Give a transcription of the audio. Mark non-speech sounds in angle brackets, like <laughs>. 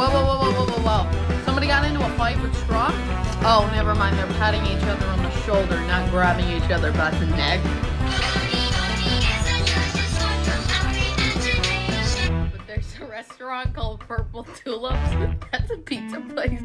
Whoa, whoa, whoa, whoa, whoa, whoa. Somebody got into a fight with straw? Oh, never mind. They're patting each other on the shoulder, not grabbing each other by the neck. But there's a restaurant called Purple Tulips. <laughs> That's a pizza place.